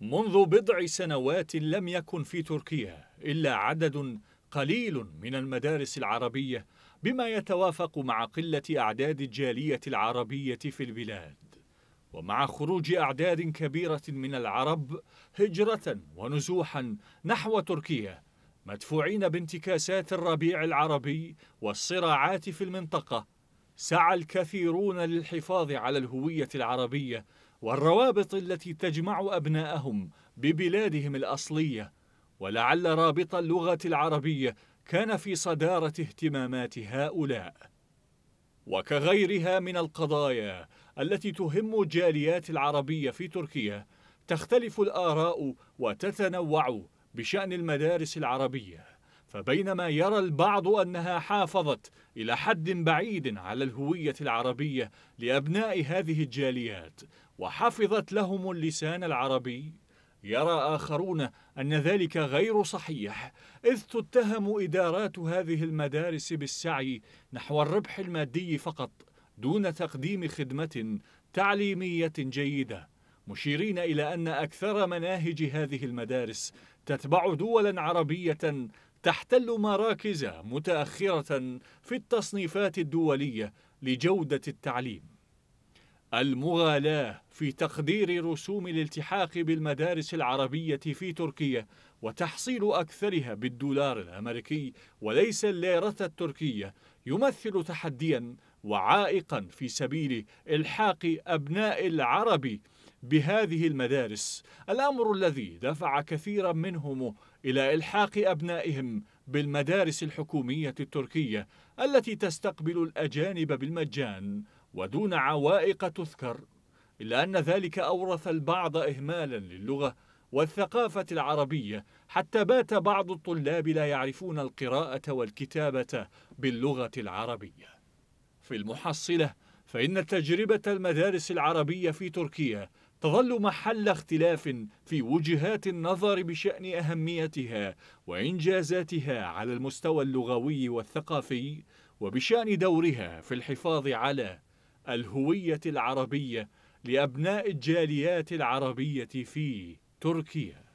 منذ بضع سنوات لم يكن في تركيا إلا عدد قليل من المدارس العربية بما يتوافق مع قلة أعداد الجالية العربية في البلاد. ومع خروج أعداد كبيرة من العرب هجرة ونزوحا نحو تركيا مدفوعين بانتكاسات الربيع العربي والصراعات في المنطقة سعى الكثيرون للحفاظ على الهوية العربية والروابط التي تجمع أبناءهم ببلادهم الأصلية ولعل رابط اللغة العربية كان في صدارة اهتمامات هؤلاء. وكغيرها من القضايا التي تهم الجاليات العربية في تركيا تختلف الآراء وتتنوع بشأن المدارس العربية. فبينما يرى البعض أنها حافظت إلى حد بعيد على الهوية العربية لأبناء هذه الجاليات وحفظت لهم اللسان العربي. يرى آخرون أن ذلك غير صحيح إذ تتهم إدارات هذه المدارس بالسعي نحو الربح المادي فقط دون تقديم خدمة تعليمية جيدة. مشيرين إلى أن أكثر مناهج هذه المدارس تتبع دولا عربية تحتل مراكز متأخرة في التصنيفات الدولية لجودة التعليم. المغالاة في تقدير رسوم الالتحاق بالمدارس العربية في تركيا وتحصيل أكثرها بالدولار الأمريكي وليس الليرة التركية يمثل تحديا وعائقا في سبيل إلحاق أبناء العرب بهذه المدارس الأمر الذي دفع كثيرا منهم إلى إلحاق أبنائهم بالمدارس الحكومية التركية التي تستقبل الأجانب بالمجان ودون عوائق تذكر إلا أن ذلك أورث البعض إهمالا للغة والثقافة العربية حتى بات بعض الطلاب لا يعرفون القراءة والكتابة باللغة العربية. في المحصلة فإن تجربة المدارس العربية في تركيا تظل محل اختلاف في وجهات النظر بشأن أهميتها وإنجازاتها على المستوى اللغوي والثقافي وبشأن دورها في الحفاظ على الهوية العربية لأبناء الجاليات العربية في تركيا.